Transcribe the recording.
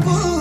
Oh.